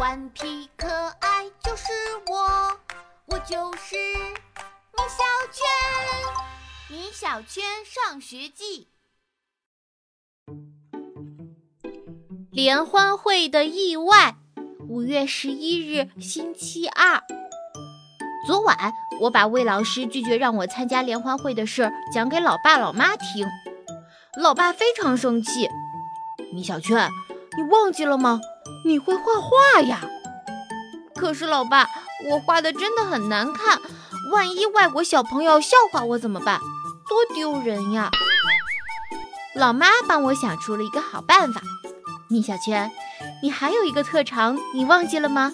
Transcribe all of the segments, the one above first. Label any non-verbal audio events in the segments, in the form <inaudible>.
顽皮可爱就是我，我就是米小圈。米小圈上学记。联欢会的意外。五月十一日，星期二。昨晚我把魏老师拒绝让我参加联欢会的事讲给老爸老妈听，老爸非常生气。米小圈，你忘记了吗？你会画画呀。可是老爸，我画的真的很难看，万一外国小朋友笑话我怎么办？多丢人呀！老妈帮我想出了一个好办法。米小圈，你还有一个特长，你忘记了吗？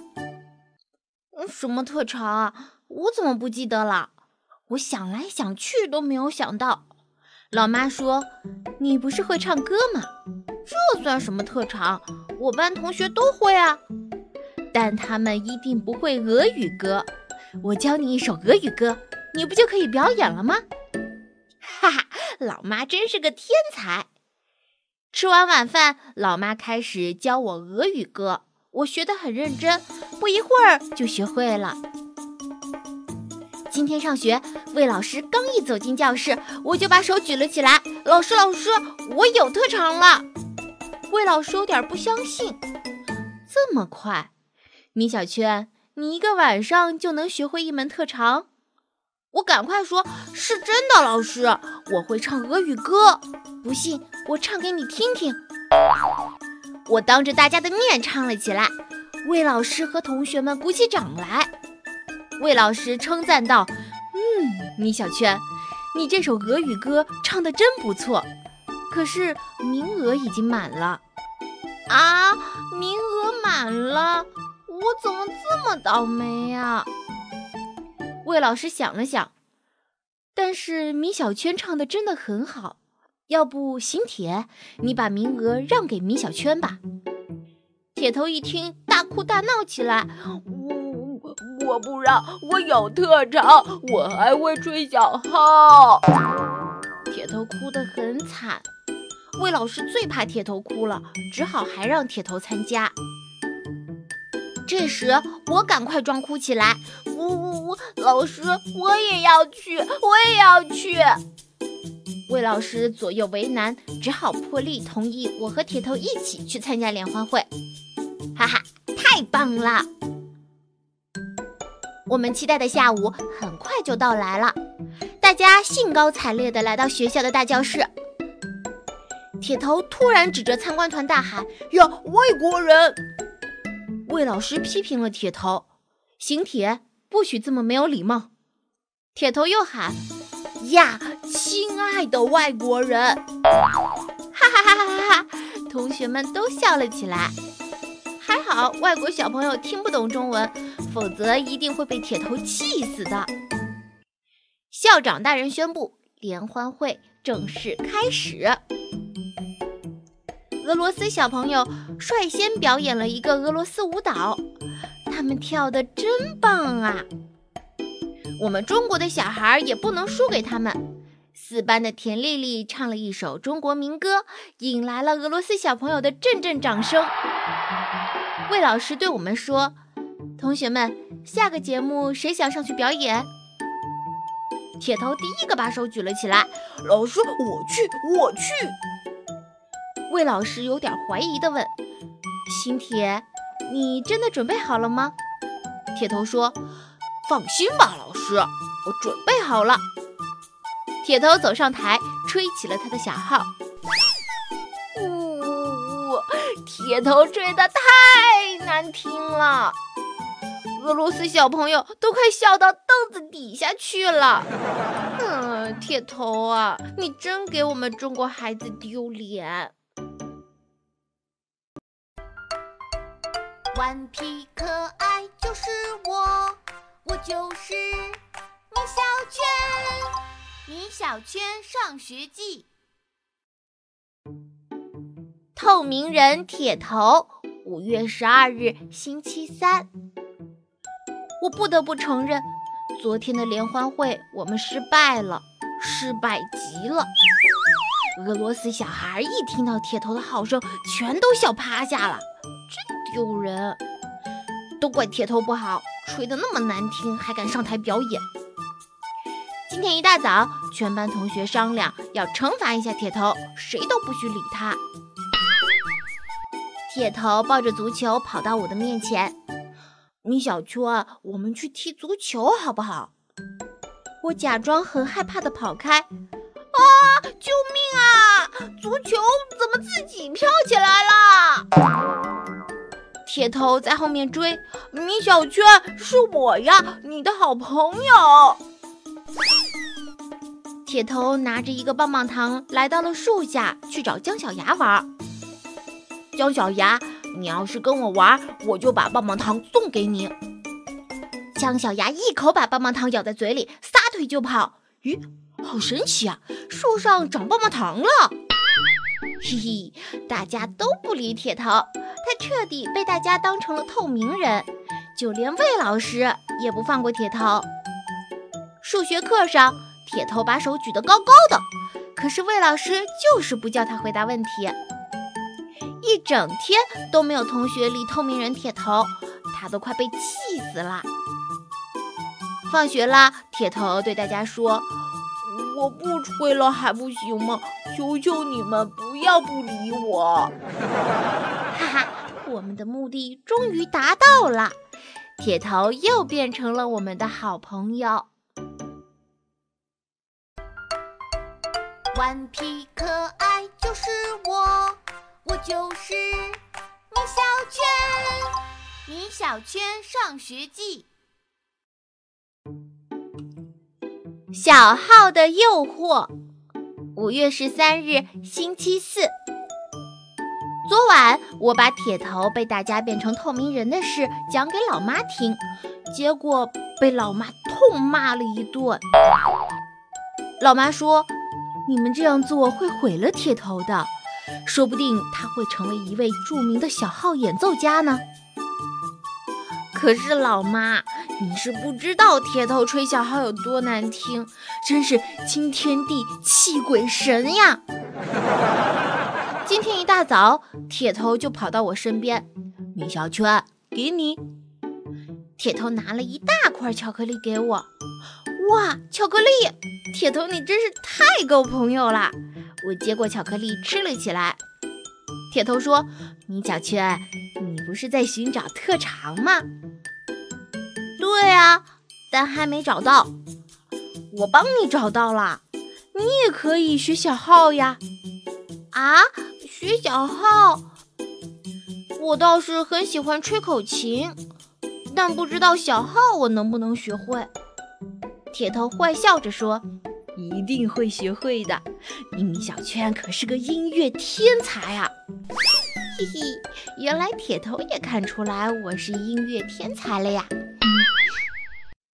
什么特长啊？我怎么不记得了？我想来想去都没有想到。老妈说：“你不是会唱歌吗？这算什么特长？我班同学都会啊，但他们一定不会俄语歌。我教你一首俄语歌，你不就可以表演了吗？” <laughs> 哈哈，老妈真是个天才。吃完晚饭，老妈开始教我俄语歌，我学得很认真，不一会儿就学会了。今天上学，魏老师刚一走进教室，我就把手举了起来：“老师，老师，我有特长了！”魏老师有点不相信：“这么快，米小圈，你一个晚上就能学会一门特长？”我赶快说：“是真的，老师，我会唱俄语歌。”不信，我唱给你听听。我当着大家的面唱了起来，魏老师和同学们鼓起掌来。魏老师称赞道：“嗯，米小圈，你这首俄语歌唱得真不错。可是名额已经满了。”啊，名额满了，我怎么这么倒霉呀？魏老师想了想，但是米小圈唱的真的很好。要不，邢铁，你把名额让给米小圈吧。铁头一听，大哭大闹起来：“我我不让，我有特长，我还会吹小号。”铁头哭得很惨。魏老师最怕铁头哭了，只好还让铁头参加。这时，我赶快装哭起来：“呜呜呜，老师，我也要去，我也要去。”魏老师左右为难，只好破例同意我和铁头一起去参加联欢会。哈哈，太棒了！我们期待的下午很快就到来了，大家兴高采烈地来到学校的大教室。铁头突然指着参观团大喊：“呀，外国人！”魏老师批评了铁头：“邢铁，不许这么没有礼貌。”铁头又喊：“呀！”亲爱的外国人，哈哈哈哈哈哈！同学们都笑了起来。还好外国小朋友听不懂中文，否则一定会被铁头气死的。校长大人宣布，联欢会正式开始。俄罗斯小朋友率先表演了一个俄罗斯舞蹈，他们跳得真棒啊！我们中国的小孩也不能输给他们。四班的田丽丽唱了一首中国民歌，引来了俄罗斯小朋友的阵阵掌声。魏老师对我们说：“同学们，下个节目谁想上去表演？”铁头第一个把手举了起来：“老师，我去，我去。”魏老师有点怀疑地问：“新铁，你真的准备好了吗？”铁头说：“放心吧，老师，我准备好了。”铁头走上台，吹起了他的小号。呜呜，铁头吹的太难听了，俄罗斯小朋友都快笑到凳子底下去了。嗯，铁头啊，你真给我们中国孩子丢脸。顽皮可爱就是我，我就是米小圈。米小圈上学记，透明人铁头。五月十二日，星期三。我不得不承认，昨天的联欢会我们失败了，失败极了。俄罗斯小孩一听到铁头的号声，全都笑趴下了，丢人。都怪铁头不好，吹得那么难听，还敢上台表演。今天一大早，全班同学商量要惩罚一下铁头，谁都不许理他。铁头抱着足球跑到我的面前，米小圈，我们去踢足球好不好？我假装很害怕的跑开。啊！救命啊！足球怎么自己飘起来了？铁头在后面追。米小圈，是我呀，你的好朋友。铁头拿着一个棒棒糖来到了树下，去找姜小牙玩。姜小牙，你要是跟我玩，我就把棒棒糖送给你。姜小牙一口把棒棒糖咬在嘴里，撒腿就跑。咦，好神奇啊！树上长棒棒糖了。嘿嘿，大家都不理铁头，他彻底被大家当成了透明人，就连魏老师也不放过铁头。数学课上，铁头把手举得高高的，可是魏老师就是不叫他回答问题。一整天都没有同学理透明人铁头，他都快被气死了。放学了，铁头对大家说：“我不吹了还不行吗？求求你们不要不理我！”哈哈，我们的目的终于达到了，铁头又变成了我们的好朋友。顽皮可爱就是我。我就是米小圈，米小圈上学记。小号的诱惑。五月十三日，星期四。昨晚我把铁头被大家变成透明人的事讲给老妈听，结果被老妈痛骂了一顿。老妈说：“你们这样做会毁了铁头的。”说不定他会成为一位著名的小号演奏家呢。可是老妈，你是不知道铁头吹小号有多难听，真是惊天地泣鬼神呀！<laughs> 今天一大早，铁头就跑到我身边，米小圈，给你。铁头拿了一大块巧克力给我，哇，巧克力！铁头，你真是太够朋友了。我接过巧克力吃了起来。铁头说：“米小圈，你不是在寻找特长吗？”“对啊，但还没找到。”“我帮你找到了，你也可以学小号呀。”“啊，学小号？我倒是很喜欢吹口琴，但不知道小号我能不能学会。”铁头坏笑着说。一定会学会的，米小圈可是个音乐天才啊！嘿嘿，原来铁头也看出来我是音乐天才了呀。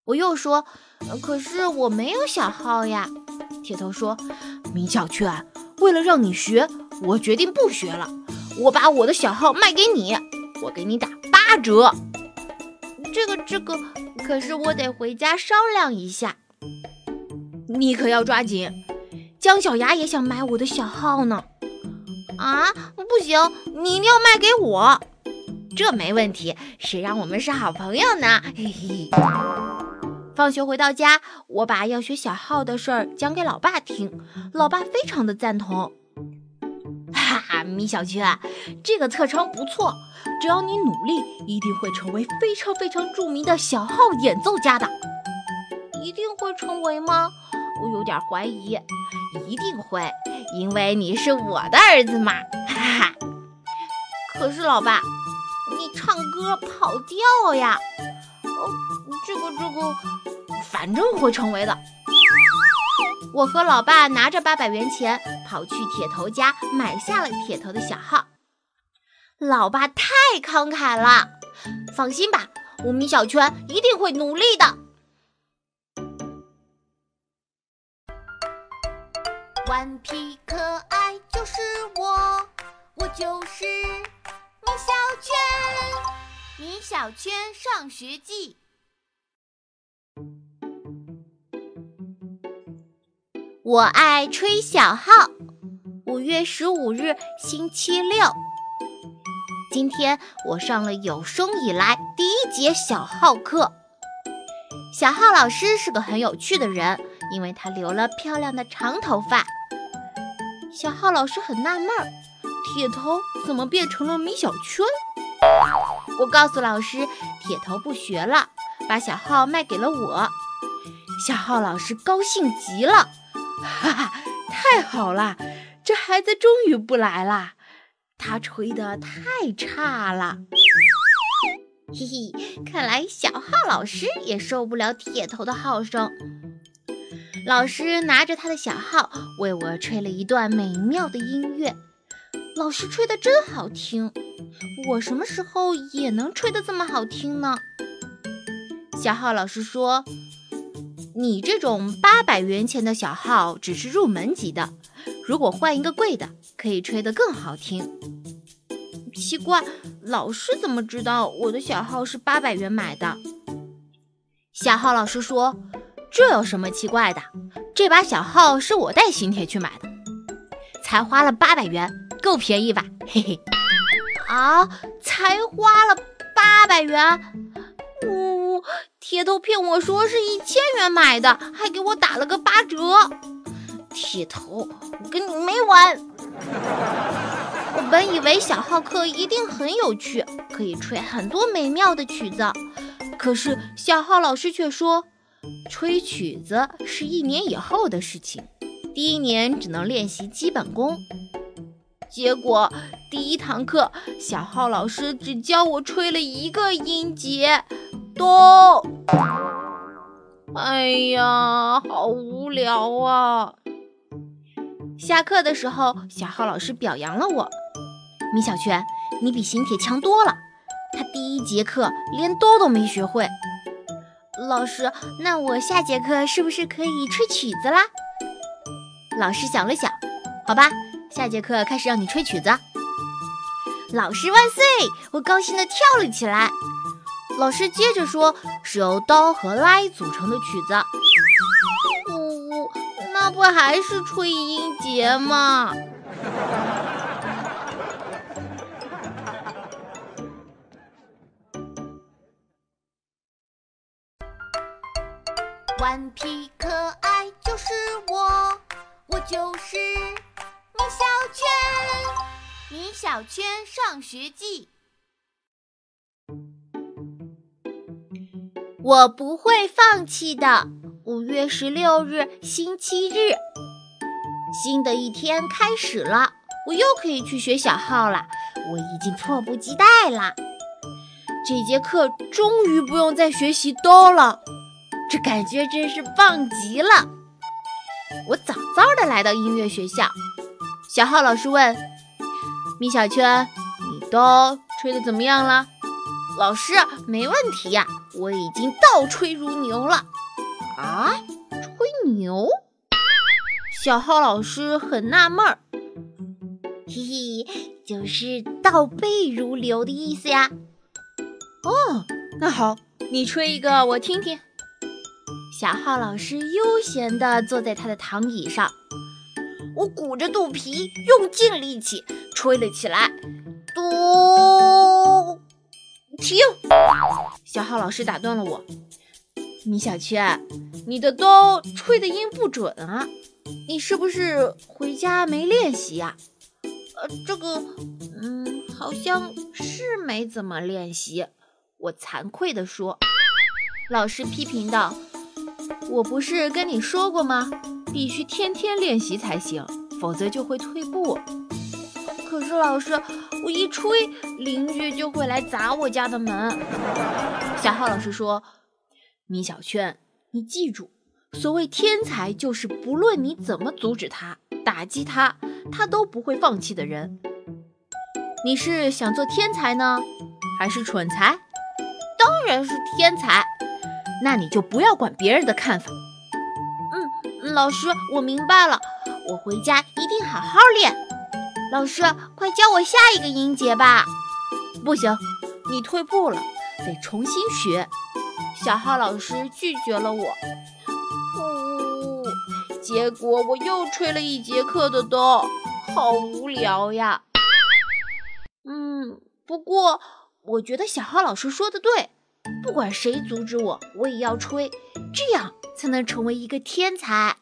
我又说，可是我没有小号呀。铁头说，米小圈，为了让你学，我决定不学了。我把我的小号卖给你，我给你打八折。这个这个，可是我得回家商量一下。你可要抓紧，姜小牙也想买我的小号呢。啊，不行，你一定要卖给我。这没问题，谁让我们是好朋友呢？嘿嘿。放学回到家，我把要学小号的事儿讲给老爸听，老爸非常的赞同。<laughs> 哈哈，米小圈，这个特长不错，只要你努力，一定会成为非常非常著名的小号演奏家的。一定会成为吗？我有点怀疑，一定会，因为你是我的儿子嘛，哈哈。可是老爸，你唱歌跑调呀，哦，这个这个，反正会成为的。我和老爸拿着八百元钱跑去铁头家买下了铁头的小号。老爸太慷慨了，放心吧，我米小圈一定会努力的。顽皮可爱就是我，我就是米小圈，米小圈上学记。我爱吹小号。五月十五日，星期六。今天我上了有生以来第一节小号课。小浩老师是个很有趣的人，因为他留了漂亮的长头发。小浩老师很纳闷儿，铁头怎么变成了米小圈？我告诉老师，铁头不学了，把小号卖给了我。小浩老师高兴极了，哈哈，太好了，这孩子终于不来了。他吹得太差了。<laughs> 嘿嘿，看来小浩老师也受不了铁头的号声。老师拿着他的小号为我吹了一段美妙的音乐。老师吹得真好听，我什么时候也能吹得这么好听呢？小浩老师说：“你这种八百元钱的小号只是入门级的，如果换一个贵的，可以吹得更好听。”奇怪，老师怎么知道我的小号是八百元买的？小号老师说：“这有什么奇怪的？这把小号是我带邢铁去买的，才花了八百元，够便宜吧？”嘿嘿。啊，才花了八百元？呜，铁头骗我说是一千元买的，还给我打了个八折。铁头，我跟你没完！我本以为小号课一定很有趣，可以吹很多美妙的曲子，可是小号老师却说，吹曲子是一年以后的事情，第一年只能练习基本功。结果第一堂课，小号老师只教我吹了一个音节，哆。哎呀，好无聊啊！下课的时候，小浩老师表扬了我。米小圈，你比邢铁强多了。他第一节课连哆都没学会。老师，那我下节课是不是可以吹曲子啦？老师想了想，好吧，下节课开始让你吹曲子。老师万岁！我高兴地跳了起来。老师接着说，是由哆和拉组成的曲子。呜呜，那不还是吹音节吗？顽皮可爱就是我，我就是米小圈，米小圈上学记。我不会放弃的。五月十六日，星期日，新的一天开始了，我又可以去学小号了，我已经迫不及待了。这节课终于不用再学习哆了。这感觉真是棒极了！我早早的来到音乐学校，小浩老师问：“米小圈，你哆吹的怎么样了？”老师，没问题呀，我已经倒吹如牛了。啊，吹牛？小浩老师很纳闷儿。嘿嘿，就是倒背如流的意思呀。哦，那好，你吹一个我听听。小浩老师悠闲地坐在他的躺椅上，我鼓着肚皮，用尽力气吹了起来。嘟，停！小浩老师打断了我：“米小圈，你的哆吹的音不准啊，你是不是回家没练习呀？”“呃，这个，嗯，好像是没怎么练习。”我惭愧地说。老师批评道。我不是跟你说过吗？必须天天练习才行，否则就会退步。可是老师，我一吹，邻居就会来砸我家的门。小浩老师说：“米小圈，你记住，所谓天才，就是不论你怎么阻止他、打击他，他都不会放弃的人。你是想做天才呢，还是蠢才？当然是天才。”那你就不要管别人的看法。嗯，老师，我明白了，我回家一定好好练。老师，快教我下一个音节吧。不行，你退步了，得重新学。小浩老师拒绝了我。呜，结果我又吹了一节课的灯，好无聊呀。嗯，不。过，我觉得小浩老师说的对，不管谁阻止我，我也要吹，这样才能成为一个天才。